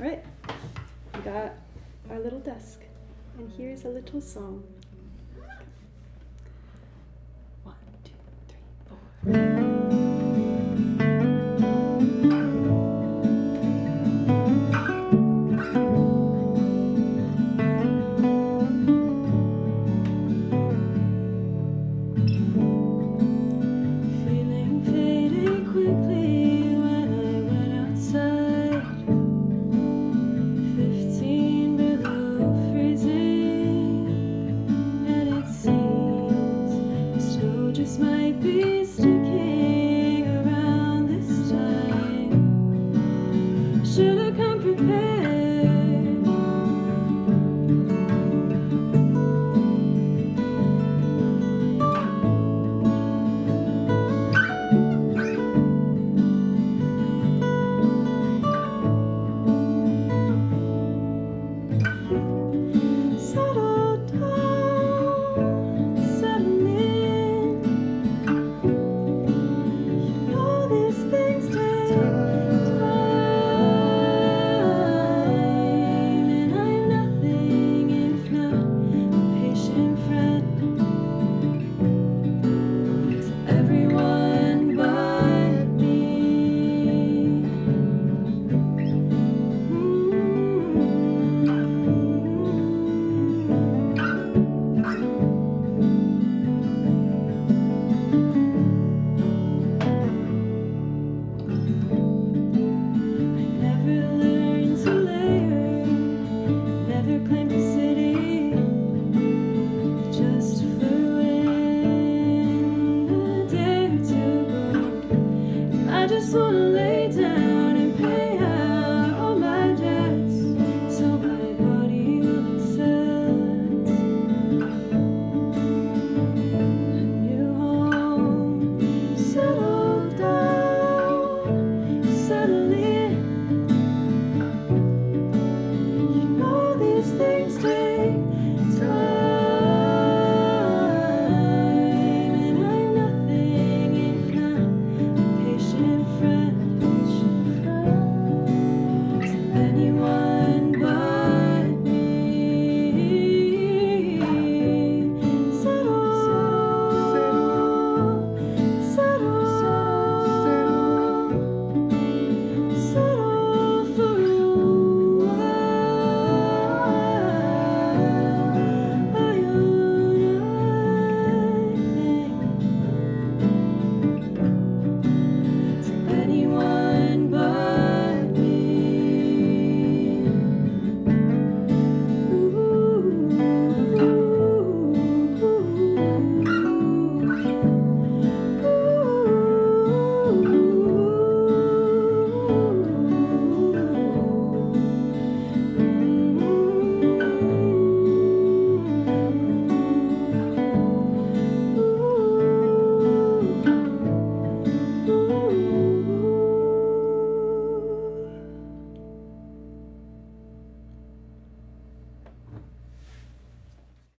All right, we got our little desk, and here's a little song. One, two, three, four. just wanna lay down.